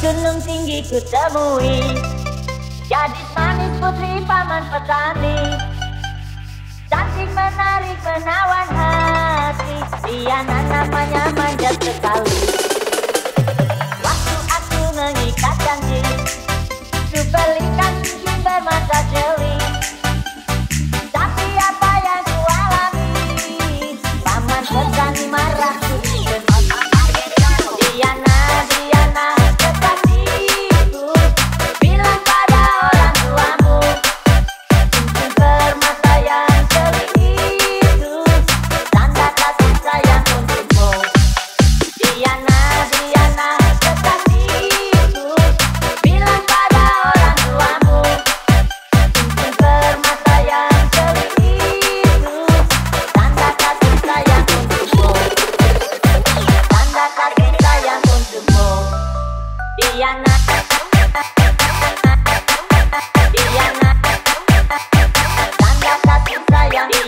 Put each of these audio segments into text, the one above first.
Gunung tinggi ku temui. Gadis manis putri paman petani. Cantik menarik menawan hati. Dia namanya manja sekali.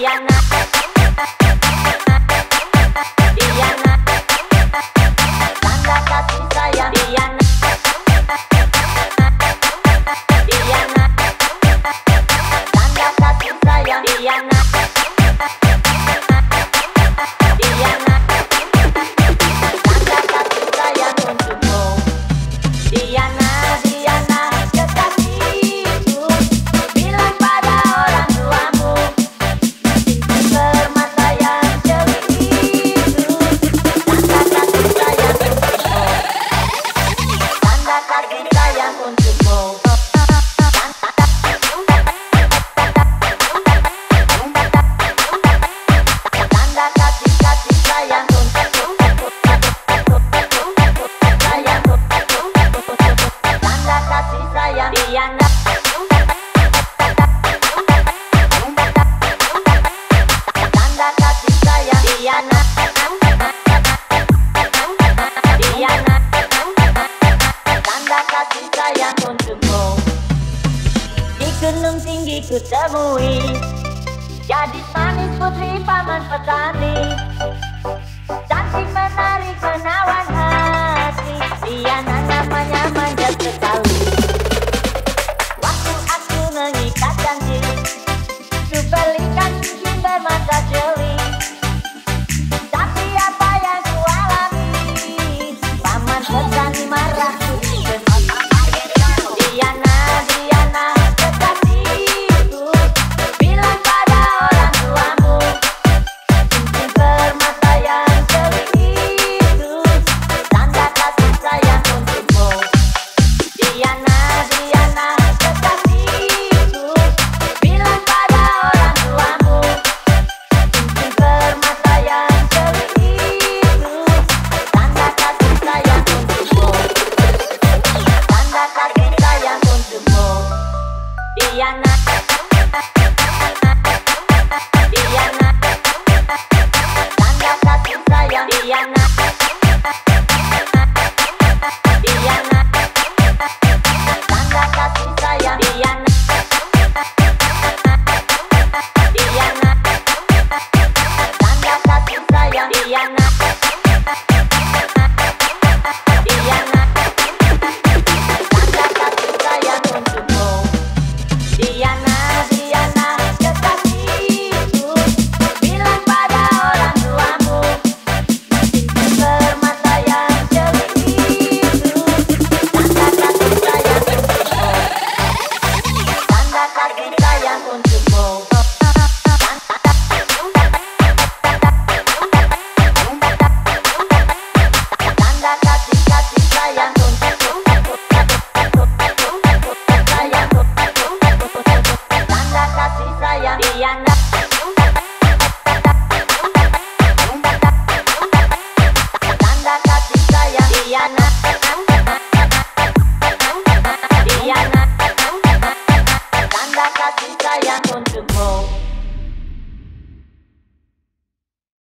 Diana. gunung tinggi ku temui. Jadi manis putri paman petani. Cantik menarik